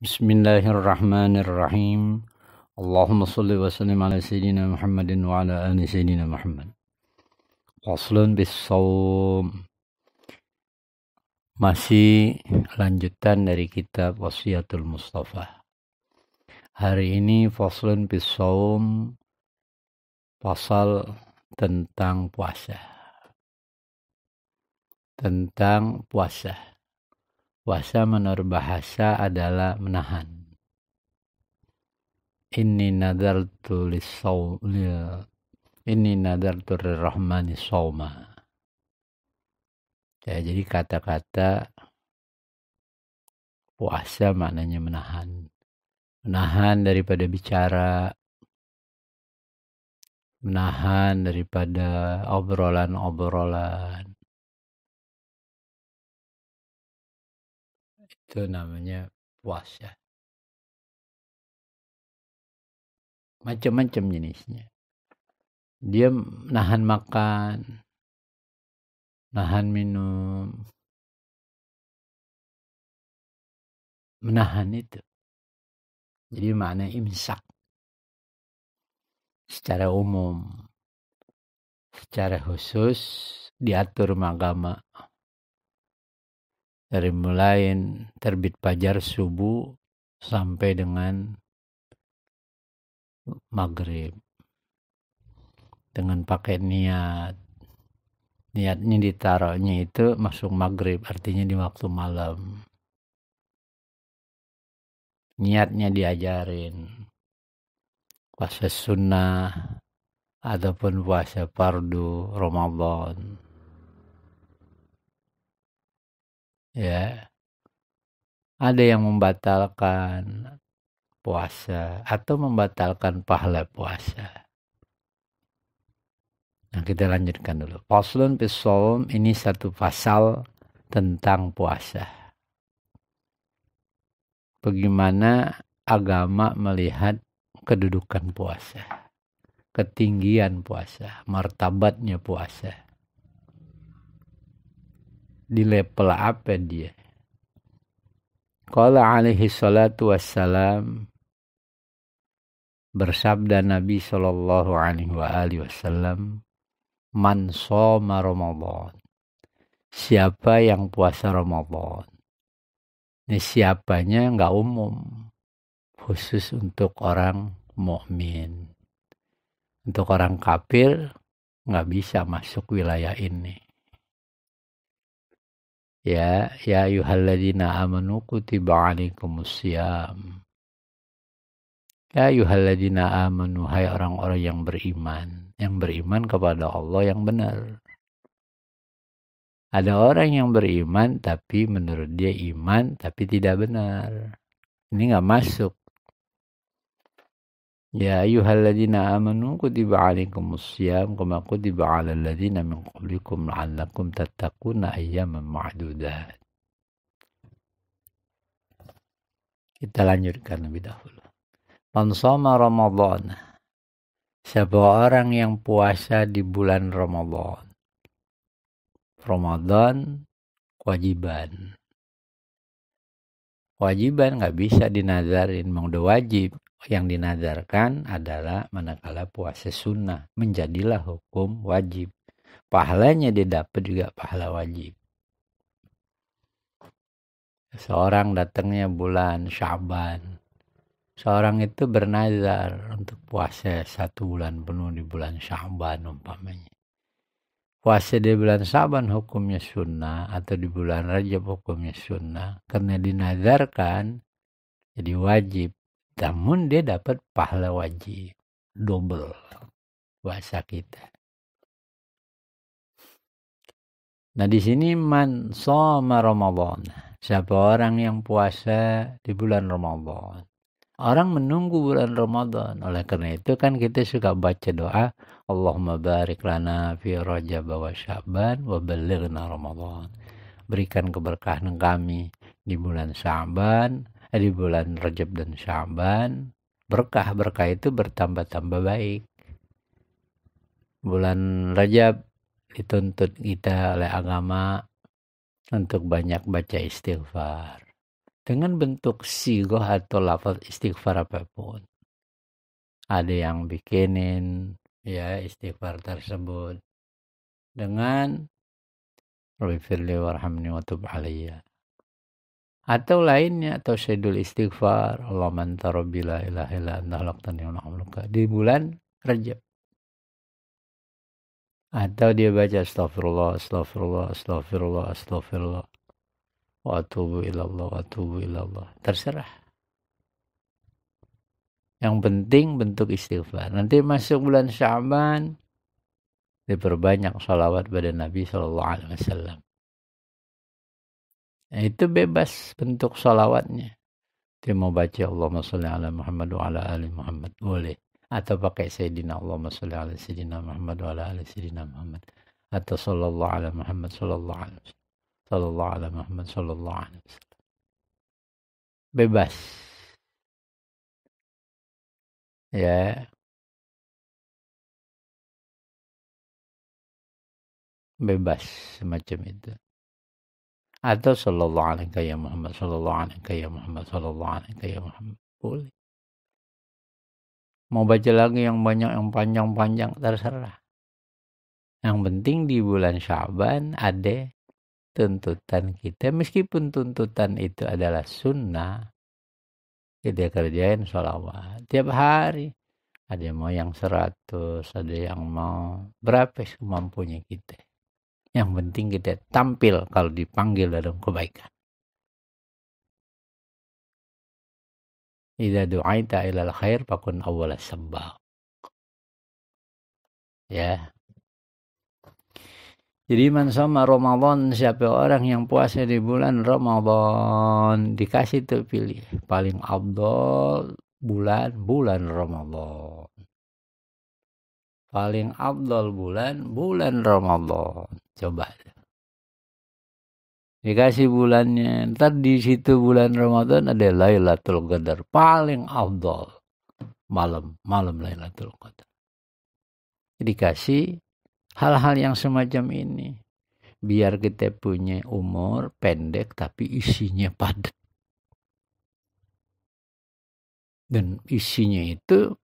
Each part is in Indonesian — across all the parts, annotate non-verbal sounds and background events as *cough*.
Bismillahirrahmanirrahim. Allahumma salli wa sallim ala sayyidina Muhammadin wa ala ali Muhammad. Faslun bis Masih lanjutan dari kitab Wasiatul Mustafa. Hari ini faslun bis pasal tentang puasa. Tentang puasa. Puasa menurut bahasa adalah menahan. Ini nadar tulis ini nadar rahmani sawma. Ya, jadi kata-kata puasa maknanya menahan. Menahan daripada bicara, menahan daripada obrolan-obrolan, itu namanya puasa macam-macam jenisnya. Dia nahan makan nahan minum. Menahan itu. Jadi makna imsak. Secara umum. Secara khusus diatur agama dari mulai terbit fajar subuh sampai dengan maghrib. Dengan pakai niat. Niatnya ditaruhnya itu masuk maghrib artinya di waktu malam. Niatnya diajarin. Puasa sunnah ataupun puasa fardu Ramadan ya ada yang membatalkan puasa atau membatalkan pahala puasa. Nah kita lanjutkan dulu. Faslun pisolm ini satu pasal tentang puasa. Bagaimana agama melihat kedudukan puasa. Ketinggian puasa, martabatnya puasa di level apa dia? Qala alaihi salatu wassalam bersabda Nabi sallallahu alaihi wa alihi wasallam man shoma Ramadan. Siapa yang puasa Ramadan? Ini siapanya nggak umum khusus untuk orang mukmin. Untuk orang kafir nggak bisa masuk wilayah ini Ya, ya ayyuhalladzina amanu kutiba alaikumusiyam. Ya ayyuhalladzina amanu hai orang-orang yang beriman, yang beriman kepada Allah yang benar. Ada orang yang beriman tapi menurut dia iman tapi tidak benar. Ini nggak masuk Ya ayyuhalladzina amanu kutiba alaikumus syiyam kama kutiba alal ladzina min qablikum la'allakum tattaquna ayyaman ma'dudat. Kita lanjutkan lebih dahulu. Man shoma Ramadan. Siapa orang yang puasa di bulan Ramadan. Ramadan kewajiban. Kewajiban nggak bisa dinazarin, mau udah wajib yang dinadarkan adalah manakala puasa sunnah menjadilah hukum wajib. Pahalanya didapat juga pahala wajib. Seorang datangnya bulan Syaban. Seorang itu bernazar untuk puasa satu bulan penuh di bulan Syaban umpamanya. Puasa di bulan Syaban hukumnya sunnah atau di bulan Rajab hukumnya sunnah. Karena dinazarkan jadi wajib namun dia dapat pahala wajib double bahasa kita. Nah di sini man soma Ramadan. Siapa orang yang puasa di bulan Ramadan. Orang menunggu bulan Ramadan. Oleh karena itu kan kita suka baca doa. Allahumma barik lana fi rajab wa sya'ban wa balighna Ramadan. Berikan keberkahan kami di bulan Sya'ban di bulan Rajab dan Syaban berkah berkah itu bertambah-tambah baik bulan Rajab dituntut kita oleh agama untuk banyak baca istighfar dengan bentuk sigoh atau lafaz istighfar apa pun. Ada yang bikinin ya istighfar tersebut dengan Rabbi warhamni wa alayya. Atau lainnya atau syedul istighfar Allah mantara bila ilaha illa di bulan Rajab. Atau dia baca astagfirullah, astagfirullah, astagfirullah, astagfirullah. Wa atubu ilallah, wa atubu ilallah. Terserah. Yang penting bentuk istighfar. Nanti masuk bulan Syaban, diperbanyak salawat pada Nabi Shallallahu Alaihi Wasallam. Nah, itu bebas bentuk salawatnya. Dia mau baca Allahumma salli ala Muhammad wa ala ali Muhammad. Boleh. Atau pakai Sayyidina Allahumma salli ala Sayyidina Muhammad wa ala ali Sayyidina Muhammad. Atau sallallahu ala Muhammad sallallahu alaihi wasallam. Sallallahu ala Muhammad sallallahu alaihi wasallam. Bebas. Ya, bebas semacam itu atau sallallahu alaihi ya Muhammad sallallahu alaihi ya Muhammad sallallahu alaihi ya Muhammad. Boleh. Mau baca lagi yang banyak yang panjang-panjang terserah. Yang penting di bulan Syaban ada tuntutan kita. Meskipun tuntutan itu adalah sunnah kita kerjain sholawat tiap hari. Ada yang mau yang seratus ada yang mau berapa semampunya kita yang penting kita tampil kalau dipanggil dalam kebaikan. Idza du'aita ilal khair fakun awwala sabaq. Ya. Jadi man sama Ramadan siapa orang yang puasa di bulan Ramadan dikasih tuh pilih paling abdol bulan bulan Ramadan. Paling abdol bulan bulan Ramadan. Coba. Dikasih bulannya. Ntar di situ bulan Ramadan ada Lailatul Qadar. Paling afdol. Malam. Malam Lailatul Qadar. Dikasih hal-hal yang semacam ini. Biar kita punya umur pendek tapi isinya padat. Dan isinya itu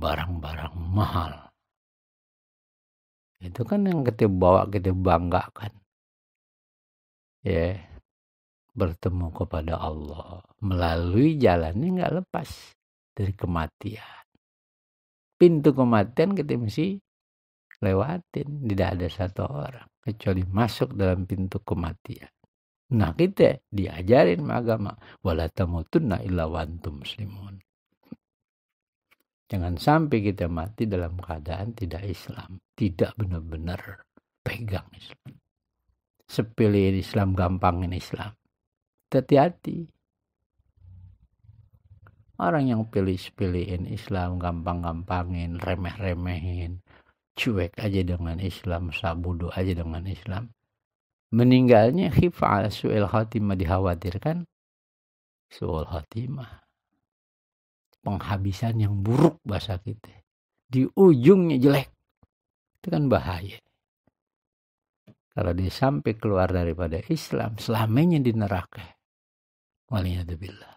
barang-barang mahal itu kan yang kita bawa kita banggakan. Ya bertemu kepada Allah. Melalui jalan ini nggak lepas dari kematian. Pintu kematian kita mesti lewatin. Tidak ada satu orang kecuali masuk dalam pintu kematian. Nah kita diajarin agama. Wala tamutunna illa wantum muslimun Jangan sampai kita mati dalam keadaan tidak Islam. Tidak benar-benar pegang Islam. Sepilihin Islam, gampangin Islam. Hati-hati. Orang yang pilih-pilihin Islam, gampang-gampangin, remeh-remehin, cuek aja dengan Islam, sabudu aja dengan Islam. Meninggalnya khifa'al su'il khatimah dikhawatirkan. Su'ul khatimah penghabisan yang buruk bahasa kita. Di ujungnya jelek. Itu kan bahaya. Kalau dia sampai keluar daripada Islam, selamanya di neraka. Waliyahdubillah.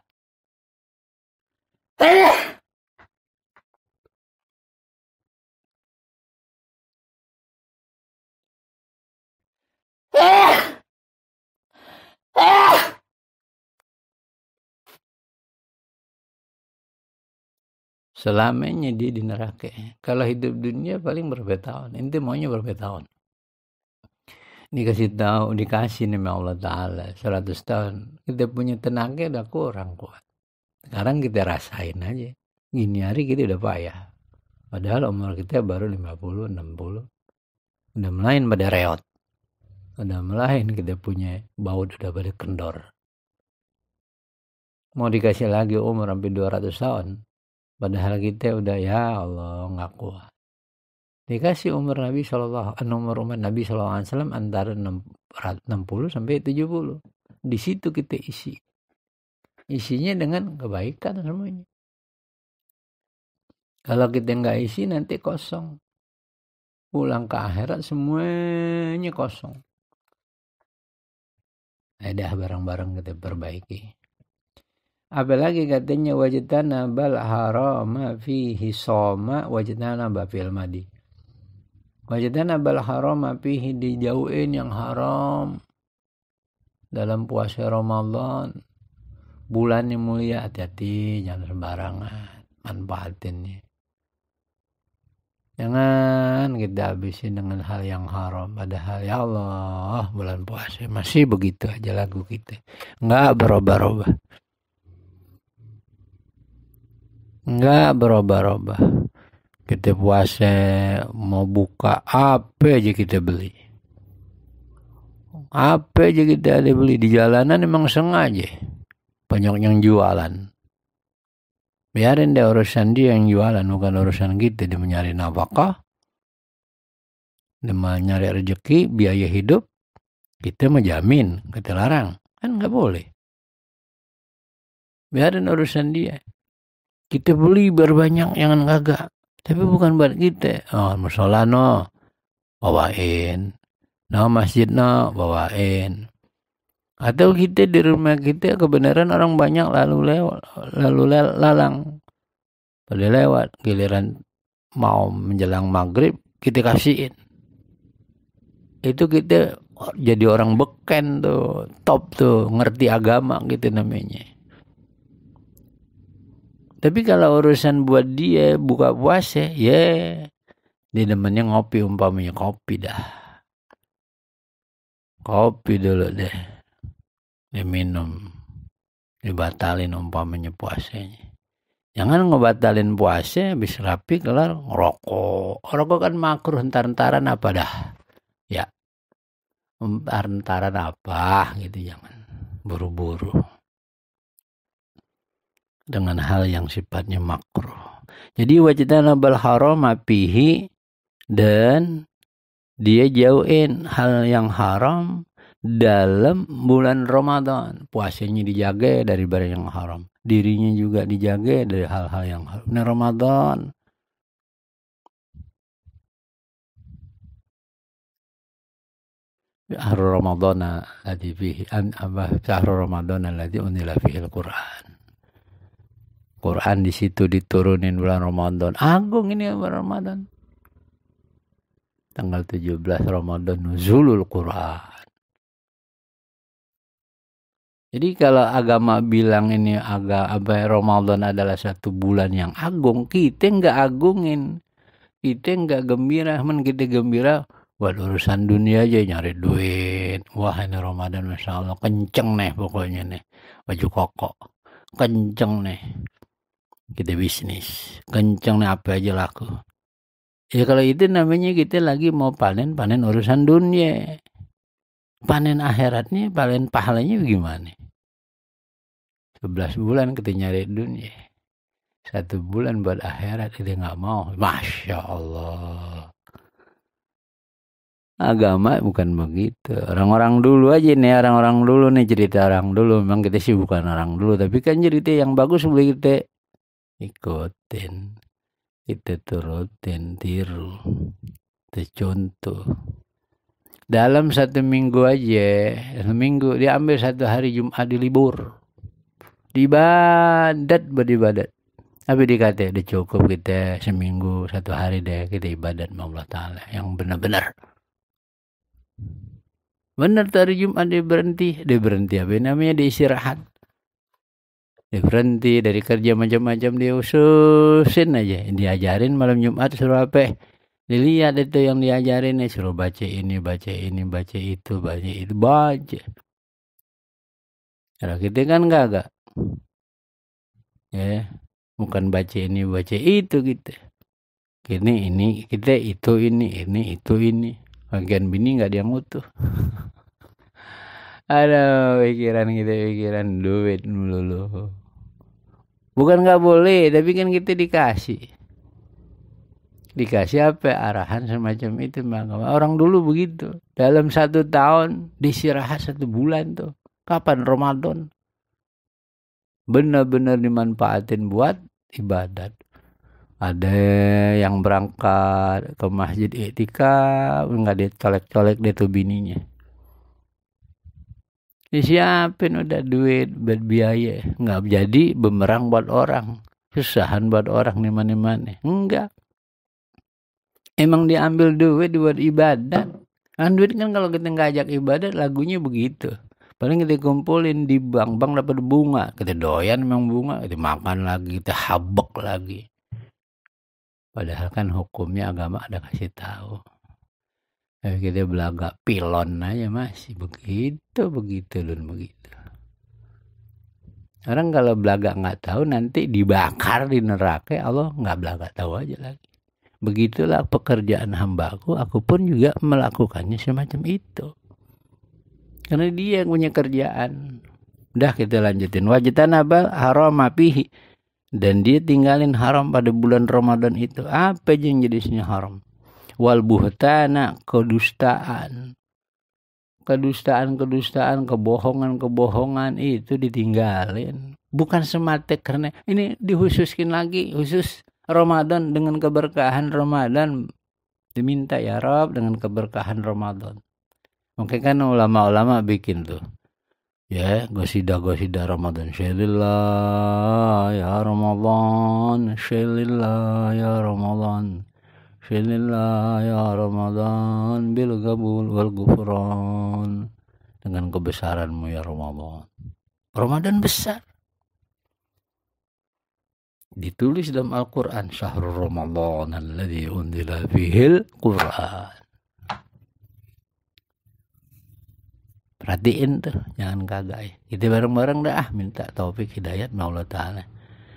Selamanya dia di neraka. Kalau hidup dunia paling berapa tahun? Ente maunya berapa tahun? Dikasih tahu, dikasih nih Allah Ta'ala 100 tahun. Kita punya tenaga udah kurang kuat. Sekarang kita rasain aja. Gini hari kita udah payah. Padahal umur kita baru 50, 60. Udah melain pada reot. Udah melain kita punya baut udah pada kendor. Mau dikasih lagi umur sampai 200 tahun Padahal kita udah ya Allah nggak kuat. Dikasih umur Nabi Shallallahu umur umur Nabi Shallallahu Alaihi Wasallam antara 60 sampai 70. Di situ kita isi. Isinya dengan kebaikan semuanya. Kalau kita nggak isi nanti kosong. Pulang ke akhirat semuanya kosong. ada barang-barang kita perbaiki apalagi katanya wajitana bal harama fihi soma wajitana bafil madi wajitana bal harama fihi dijauhin yang haram dalam puasa Ramadan bulan yang mulia hati-hati jangan sembarangan manfaatinnya Jangan kita habisin dengan hal yang haram. Padahal ya Allah bulan puasa masih begitu aja lagu kita. Enggak berubah-ubah. Enggak berubah-ubah. Kita puasa mau buka apa aja kita beli. Apa aja kita ada beli di jalanan emang sengaja. Banyak yang jualan biarin deh urusan dia yang jualan bukan urusan kita dia mencari nafkah dia mencari rezeki biaya hidup kita menjamin kita larang kan nggak boleh biarin urusan dia kita beli berbanyak jangan kagak tapi bukan buat kita. Oh musola no. Bawain. No masjid no. Bawain. Atau kita di rumah kita kebenaran orang banyak lalu lewat lalu lalang. Pada lewat giliran mau menjelang maghrib kita kasihin. Itu kita jadi orang beken tuh top tuh ngerti agama gitu namanya tapi kalau urusan buat dia buka puasa ya yeah, dia demennya ngopi umpamanya kopi dah. Kopi dulu deh diminum dibatalin umpamanya puasanya. Jangan ngebatalin puasa habis rapi kelar ngerokok. Rokok kan makruh entar-entaran apa dah? Ya entar-entaran apa gitu jangan. Buru-buru dengan hal yang sifatnya makruh jadi wajibnya bal haram apihi dan dia jauhin hal yang haram dalam bulan Ramadan. Puasanya dijaga dari barang yang haram. Dirinya juga dijaga dari hal-hal yang haram. Ini Ramadan. Syahr Ramadan alladzi fihi an apa syahr Ramadan alladzi unzila fihi al-Qur'an. Quran di situ diturunin bulan Ramadan. Agung ini bulan Ramadan. Tanggal 17 Ramadan nuzulul Quran. Jadi kalau agama bilang ini agak apa Ramadan adalah satu bulan yang agung, kita nggak agungin, kita nggak gembira, men kita gembira buat urusan dunia aja nyari duit. Wah ini Ramadan masya kenceng nih pokoknya nih baju koko, kenceng nih kita bisnis, kenceng nih apa aja laku. Ya kalau itu namanya kita lagi mau panen panen urusan dunia. Panen akhiratnya panen pahalanya gimana? 11 bulan kita nyari dunia. Satu bulan buat akhirat kita nggak mau. Masya Allah. Agama bukan begitu. Orang-orang dulu aja nih orang-orang dulu nih cerita orang dulu. Memang kita sih bukan orang dulu. Tapi kan cerita yang bagus boleh kita ikutin kita turutin tiru kita contoh dalam satu minggu aja seminggu dia ambil satu hari Jumat di libur. Ibadat beribadat tapi dikata udah cukup kita seminggu satu hari deh kita ibadat sama Allah Ta'ala yang benar-benar. Benar hari Jumat dia berhenti. Dia berhenti apa? Namanya dia istirahat dia berhenti dari kerja macam-macam dia ususin aja. Diajarin malam Jumat suruh apa? Dilihat itu yang diajarin nih suruh baca ini baca ini baca itu baca itu baca. Kalau kita kan enggak ya bukan baca ini baca itu gitu ini ini kita itu ini ini itu ini. Bagian bini nggak dia mutu ada *laughs* pikiran kita pikiran duit dulu bukan nggak boleh tapi kan kita dikasih. Dikasih apa? Arahan semacam itu maka orang dulu begitu. Dalam satu tahun disirahat satu bulan tuh. Kapan? Ramadan. Benar-benar dimanfaatin buat ibadat. Ada yang berangkat ke masjid etika nggak dicolek-colek dia tuh bininya disiapin udah duit buat biaya. Nggak jadi bumerang buat orang. Susahan buat orang nih mana mana enggak emang diambil duit buat ibadat kan duit kan kalau kita ngajak ibadat lagunya begitu. Paling kita kumpulin di bank bank dapat bunga. Kita doyan memang bunga. Kita makan lagi kita habek lagi. Padahal kan hukumnya agama ada kasih tahu Eh, kita belaga pilon aja masih begitu begitu dan begitu. Orang kalau belaga nggak tahu nanti dibakar di neraka. Allah nggak belaga tahu aja lagi. Begitulah pekerjaan hambaku. Aku pun juga melakukannya semacam itu. Karena dia yang punya kerjaan. Udah kita lanjutin. Wajitan apa? Haram apihi dan dia tinggalin haram pada bulan Ramadan itu. Apa yang jadinya haram wal buhtana kedustaan kedustaan-kedustaan, kebohongan-kebohongan itu ditinggalin. Bukan semata karena ini dihususkin lagi, khusus Ramadan dengan keberkahan Ramadan. Diminta ya Rob dengan keberkahan Ramadan. Mungkin kan ulama-ulama bikin tuh. Ya, gosida-gosida Ramadan. Syalillah ya Ramadan, syalillah ya Ramadan. Filillah ya Ramadan bil gabul wal gufran dengan kebesaranmu ya Ramadan. Ramadan besar. Ditulis dalam Al-Quran Syahrul Ramadan alladhi undila fihil Quran. Perhatiin tuh, jangan kagak ya. Kita bareng-bareng dah minta taufik hidayat Allah Ta'ala.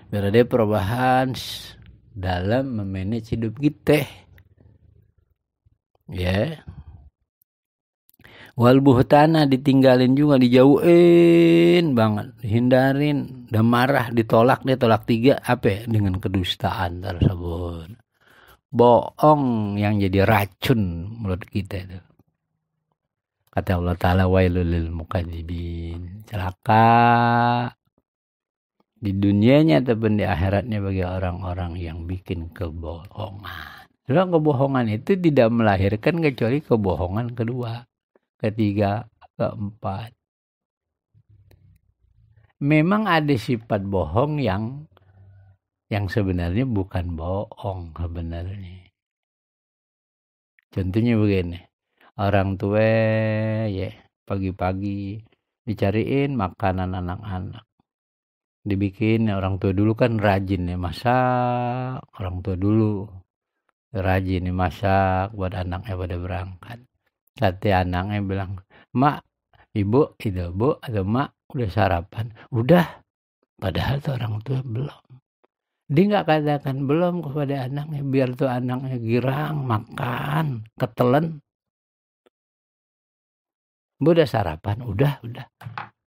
Biar ada perubahan dalam memanage hidup kita. Ya. Wal buhtana ditinggalin juga dijauhin banget hindarin dan marah ditolak dia tolak tiga apa ya? dengan kedustaan tersebut. Bohong yang jadi racun menurut kita itu. Kata Allah Ta'ala wailul lil mukadzibin celaka di dunianya ataupun di akhiratnya bagi orang-orang yang bikin kebohongan. Sebab kebohongan itu tidak melahirkan kecuali kebohongan kedua, ketiga, keempat. Memang ada sifat bohong yang yang sebenarnya bukan bohong sebenarnya. Contohnya begini, orang tua ya pagi-pagi dicariin makanan anak-anak dibikin orang tua dulu kan rajin ya masak orang tua dulu rajin nih masak buat anaknya pada berangkat. Kata anaknya bilang mak ibu itu bu atau mak udah sarapan? Udah. Padahal tuh orang tua belum. Dia nggak katakan belum kepada anaknya biar tuh anaknya girang makan ketelen. Bu udah sarapan? Udah udah.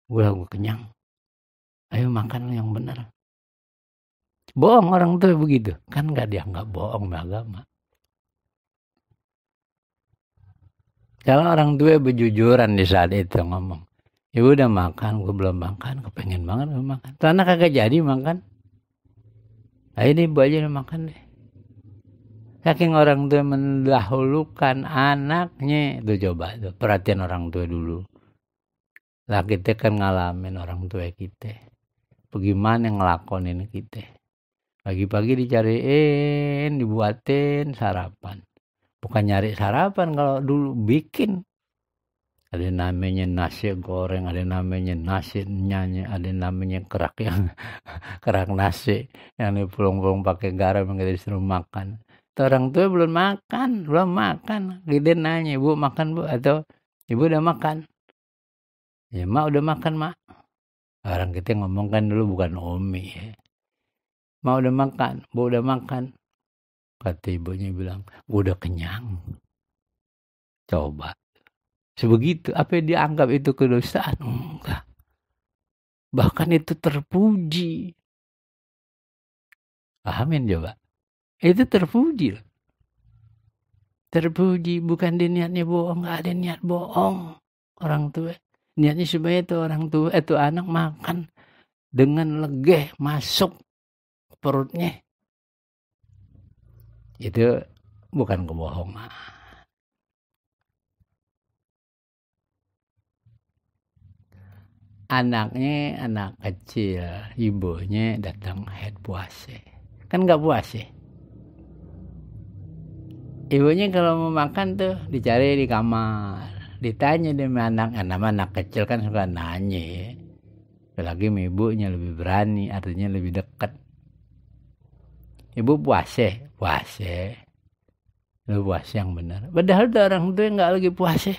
Udah gue kenyang ayo makan yang benar. Bohong orang tuh begitu. Kan nggak dianggap bohong agama. Kalau orang tua berjujuran di saat itu ngomong ibu udah makan gue belum makan kepengen banget gue makan. Tuh kagak jadi makan. Nah ini ibu aja makan deh. Saking orang tua mendahulukan anaknya itu coba tuh perhatian orang tua dulu. Lah kita kan ngalamin orang tua kita bagaimana ngelakonin kita? Pagi-pagi dicariin dibuatin sarapan. Bukan nyari sarapan kalau dulu bikin. Ada namanya nasi goreng ada namanya nasi nyanyi ada namanya kerak yang *laughs* kerak nasi yang dipulung-pulung pakai garam yang kita disuruh makan. Orang tua belum makan belum makan. Gede nanya ibu makan bu? Atau ibu udah makan. Ya mak udah makan mak Orang kita ngomong kan dulu bukan Umi ya. Mau udah makan, bu udah makan. Kata ibunya bilang, gue udah kenyang. Coba. Sebegitu, apa yang dianggap itu kedosaan? Enggak. Bahkan itu terpuji. Pahamin coba. Itu terpuji. Terpuji, bukan di niatnya bohong. Enggak ada niat bohong. Orang tua niatnya supaya itu orang tua itu anak makan dengan legeh masuk perutnya. Itu bukan kebohongan. Anaknya anak kecil ibunya datang head puasa kan nggak puasa ibunya kalau mau makan tuh dicari di kamar ditanya dia anak anak kecil kan suka nanya. Ya apalagi ibunya lebih berani artinya lebih dekat. Ibu puasa puasa. Lu puasa yang benar. Padahal tuh orang tuh nggak lagi puasa.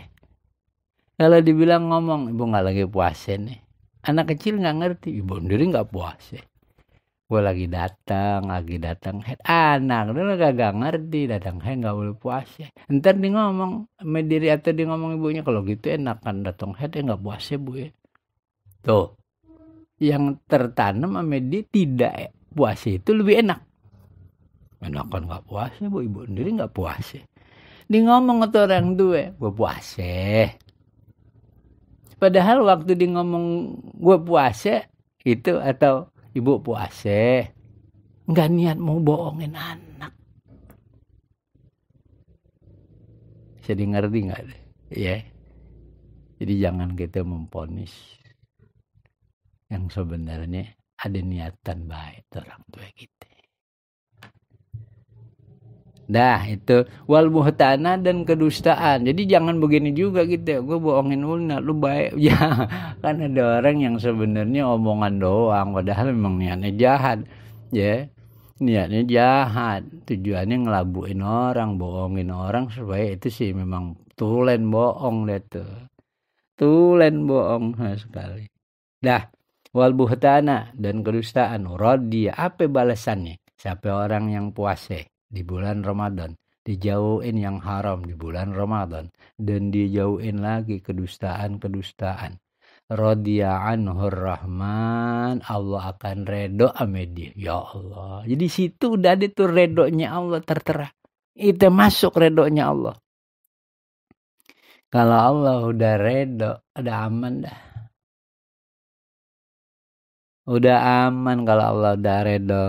Kalau dibilang ngomong ibu nggak lagi puasa nih. Anak kecil nggak ngerti ibu sendiri nggak puasa gue lagi datang lagi datang. Head anak lu gak ngerti. Datang head nggak boleh puasa. Ntar dia ngomong mediri atau dia ngomong ibunya kalau gitu enak kan datang. Head ya nggak puasa bu ya. Tuh. Yang tertanam sama dia tidak puasa itu lebih enak. Enak kan nggak puasa bu ibu sendiri nggak puasa. Dia ngomong ke orang tua gue puasa. Padahal waktu dia ngomong gue puasa itu atau ibu puasa nggak niat mau bohongin anak. Jadi ngerti nggak? Ya jadi jangan kita memponis yang sebenarnya ada niatan baik orang tua kita Dah itu wal muhtana dan kedustaan. Jadi jangan begini juga gitu. Gue bohongin ulna, lu baik. *laughs* Ya kan ada orang yang sebenarnya omongan doang, padahal memang niatnya jahat. Ya niatnya jahat. Tujuannya ngelabuin orang, bohongin orang supaya itu sih memang tulen bohong deh tuh. Tulen bohong nah, sekali. Dah wal buhtana dan kedustaan. Rodi apa balasannya? Siapa orang yang puasa? Di bulan Ramadan. Dijauhin yang haram di bulan Ramadan. Dan dijauhin lagi kedustaan-kedustaan. Rodiya anhur rahman Allah akan redo amedia ya Allah. Jadi situ udah ada tuh redonya Allah tertera. Itu masuk redonya Allah. Kalau Allah udah redo ada aman dah. Udah aman kalau Allah udah redo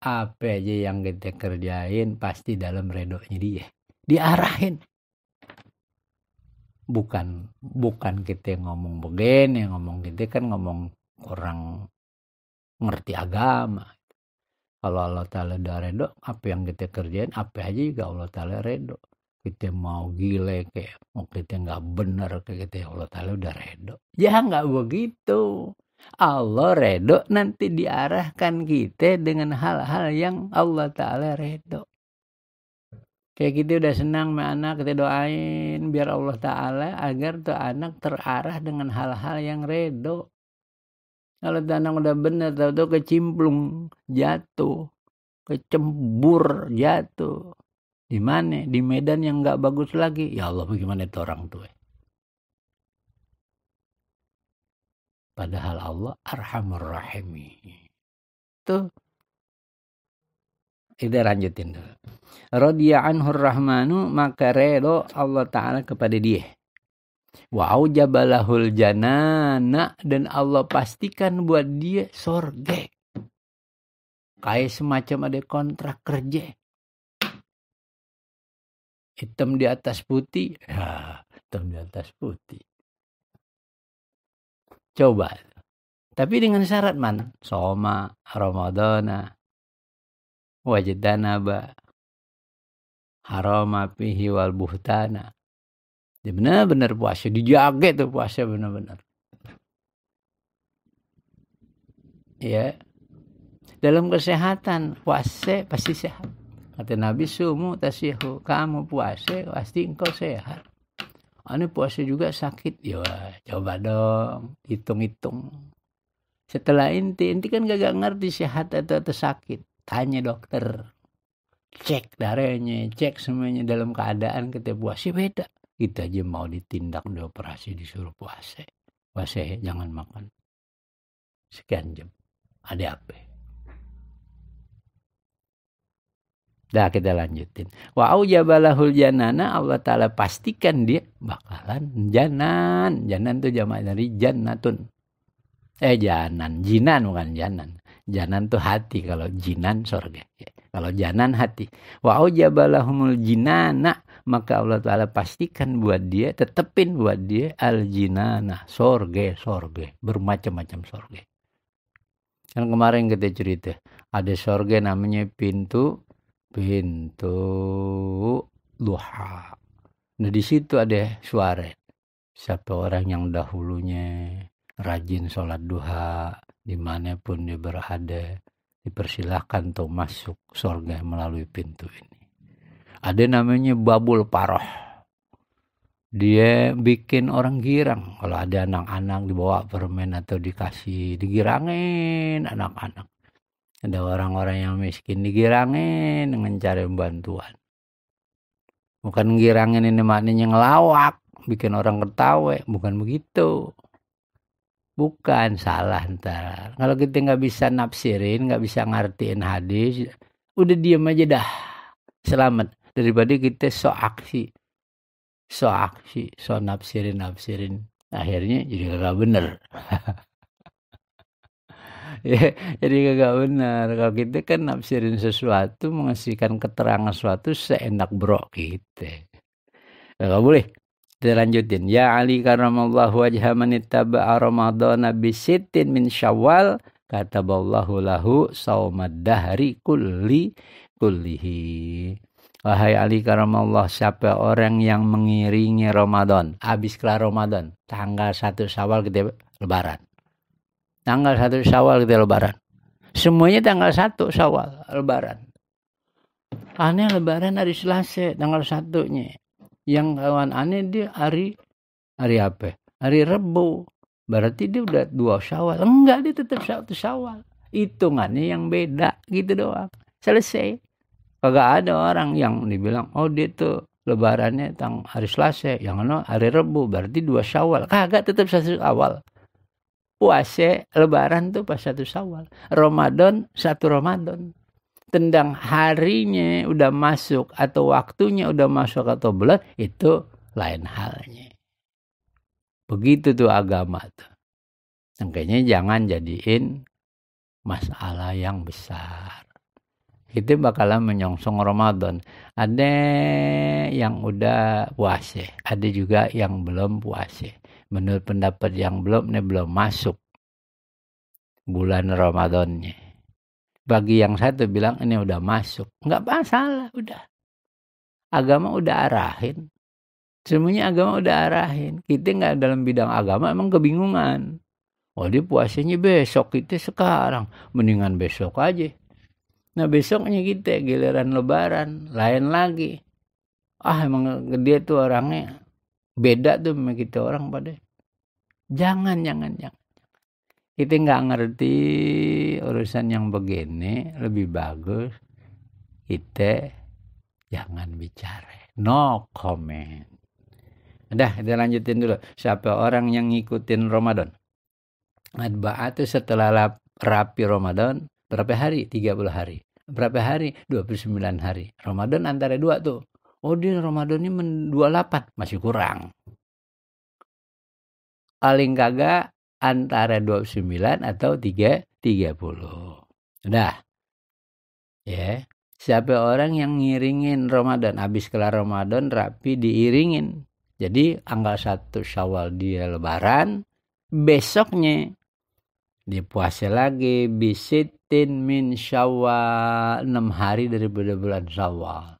apa aja yang kita kerjain pasti dalam redonya dia. Diarahin. Bukan bukan kita ngomong begini ngomong kita kan ngomong orang ngerti agama. Kalau Allah Ta'ala udah redo apa yang kita kerjain apa aja juga Allah Ta'ala redo. Kita mau gile kayak mau kita nggak bener kayak kita Allah Ta'ala udah redo. Ya nggak begitu Allah redo nanti diarahkan kita dengan hal-hal yang Allah Ta'ala redo. Kayak gitu udah senang sama anak kita doain biar Allah Ta'ala agar tuh anak terarah dengan hal-hal yang redo. Kalau tuh anak udah bener tahu-tahu kecimplung jatuh, kecembur jatuh. Di mana? Di medan yang nggak bagus lagi. Ya Allah bagaimana itu orang tua? Padahal Allah arhamur rahimi. Tuh. Itu lanjutin dulu. Radiya anhur rahmanu maka redo Allah Ta'ala kepada dia. Wa aujabalahul janana dan Allah pastikan buat dia sorga. Kayak semacam ada kontrak kerja. Hitam di atas putih. Ya, hitam di atas putih. Coba. Tapi dengan syarat man. Soma, Ramadana, wajidana ba, harama pihi wal buhtana. Dia benar-benar puasa. Dijaga tuh puasa benar-benar. Ya. Dalam kesehatan, puasa pasti sehat. Kata Nabi, sumu tasihu. Kamu puasa, pasti engkau sehat ane puasa juga sakit. Ya coba dong hitung-hitung. Setelah inti inti kan gak, ngerti sehat atau, atau sakit. Tanya dokter. Cek darahnya cek semuanya dalam keadaan kita puasa beda. Kita aja mau ditindak dioperasi disuruh puasa. Puasa jangan makan. Sekian jam. Ada apa Dah kita lanjutin. Wa aujabalahul janana Allah Ta'ala pastikan dia bakalan janan. Janan tuh jamaah dari jannatun. Eh janan. Jinan bukan janan. Janan tuh hati. Kalau jinan sorga. Kalau janan hati. Wa aujabalahumul jinana maka Allah Ta'ala pastikan buat dia, tetepin buat dia al jinana, sorge, sorge, bermacam-macam sorge. Kan kemarin kita cerita, ada sorge namanya pintu, pintu duha. Nah di situ ada suara. Siapa orang yang dahulunya rajin sholat duha, di mana pun dia berada, dipersilahkan untuk masuk surga melalui pintu ini. Ada namanya babul paroh. Dia bikin orang girang. Kalau ada anak-anak dibawa permen atau dikasih, digirangin anak-anak. Ada orang-orang yang miskin digirangin dengan cara bantuan. Bukan girangin ini maknanya ngelawak, bikin orang ketawa, bukan begitu. Bukan salah ntar. Kalau kita nggak bisa nafsirin, nggak bisa ngertiin hadis, udah diem aja dah. Selamat daripada kita so aksi so aksi so nafsirin nafsirin akhirnya jadi kagak bener *laughs* *laughs* ya, jadi kagak benar kalau kita kan nafsirin sesuatu mengasihkan keterangan sesuatu seenak bro kita kagak boleh kita lanjutin ya Ali karamallahu wajha man ittaba'a ramadhana bisitin min syawal kataballahu lahu saumad dahri kulli kullihi Wahai Ali karamallah siapa orang yang mengiringi Ramadan. Habis kelar Ramadan. Tanggal 1 syawal kita lebaran. Tanggal 1 syawal kita lebaran. Semuanya tanggal 1 syawal lebaran. Aneh lebaran hari Selasa tanggal satunya. Yang kawan aneh dia hari hari apa? Hari Rebu. Berarti dia udah dua syawal. Enggak dia tetap satu syawal. Hitungannya yang beda gitu doang. Selesai. Kagak ada orang yang dibilang, oh dia tuh lebarannya tang hari Selasa, yang mana hari Rebu, berarti dua Syawal. Kagak tetap satu awal. Puasa lebaran tuh pas satu Syawal. Ramadan satu Ramadan. Tendang harinya udah masuk atau waktunya udah masuk atau belum itu lain halnya. Begitu tuh agama tuh. Makanya jangan jadiin masalah yang besar kita bakalan menyongsong Ramadan. Ada yang udah puasa, ada juga yang belum puasa. Menurut pendapat yang belum, ini belum masuk bulan Ramadannya. Bagi yang satu bilang ini udah masuk, nggak masalah, udah. Agama udah arahin. Semuanya agama udah arahin. Kita nggak dalam bidang agama emang kebingungan. Oh dia puasanya besok, kita sekarang. Mendingan besok aja Nah besoknya kita giliran lebaran lain lagi. Ah emang dia tuh orangnya beda tuh sama kita orang pada. Jangan, jangan, jangan. Kita nggak ngerti urusan yang begini lebih bagus kita jangan bicara. No comment. Udah, kita lanjutin dulu. Siapa orang yang ngikutin Ramadan? Adba'ah itu setelah rapi Ramadan, Berapa hari? 30 hari. Berapa hari? 29 hari. Ramadan antara dua tuh. Oh dia Ramadan ini 28. Masih kurang. Paling kagak antara 29 atau 3, 30. Udah. Ya. Siapa orang yang ngiringin Ramadan. Habis kelar Ramadan rapi diiringin. Jadi angka 1 syawal dia lebaran. Besoknya dia lagi bisitin min syawal enam hari dari bulan syawal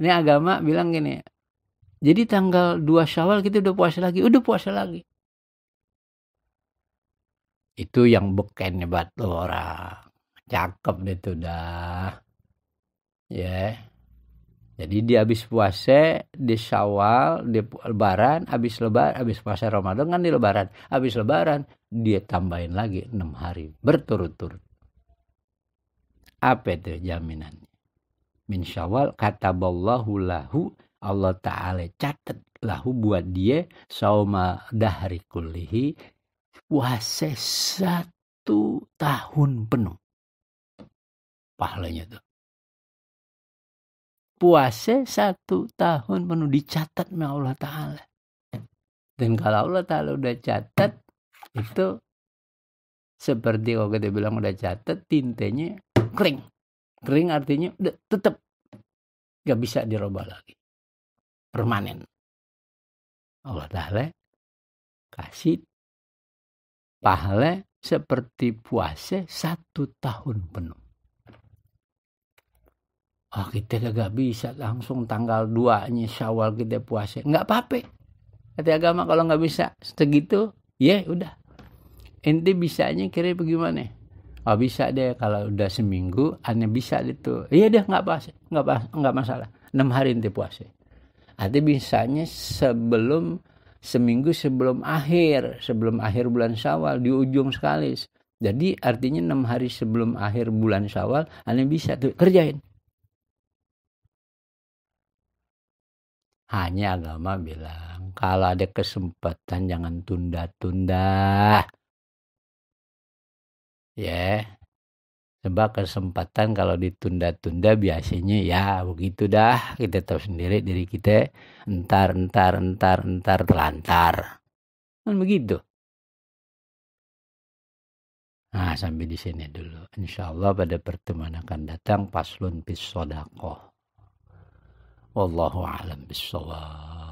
ini agama bilang gini jadi tanggal 2 syawal kita udah puasa lagi udah puasa lagi itu yang beken batu orang cakep deh tuh dah ya yeah. Jadi dia habis puasa di Syawal, di Lebaran, habis Lebaran, habis puasa Ramadan kan di Lebaran, habis Lebaran dia tambahin lagi enam hari berturut-turut. Apa itu jaminannya? Min Syawal kataballahu lahu Allah Ta'ala catat lahu buat dia sauma dahri kullihi puasa satu tahun penuh. Pahalanya tuh puasa satu tahun penuh dicatat sama Allah Ta'ala. Dan kalau Allah Ta'ala udah catat, itu seperti kalau kita bilang udah catat, tintanya kering. Kering artinya tetap gak bisa dirubah lagi. Permanen. Allah Ta'ala kasih pahala seperti puasa satu tahun penuh. Oh kita kagak bisa langsung tanggal 2 nya syawal kita puasa. Nggak apa-apa. Agama kalau nggak bisa segitu, ya udah. Ente bisanya kira bagaimana? Oh bisa deh kalau udah seminggu, aneh bisa itu. Iya deh nggak pas, nggak pas, nggak masalah. Enam hari ente puasa. Artinya bisanya sebelum seminggu sebelum akhir, sebelum akhir bulan Syawal di ujung sekali. Jadi artinya enam hari sebelum akhir bulan Syawal, aneh bisa tuh kerjain. Hanya agama bilang, kalau ada kesempatan jangan tunda-tunda ya sebab kesempatan kalau ditunda-tunda biasanya ya begitu dah. Kita tahu sendiri diri kita entar entar entar entar telantar kan begitu. Nah sampai di sini dulu. Insyaallah pada pertemuan akan datang paslon pisodako sodakoh wallahu alam bisawab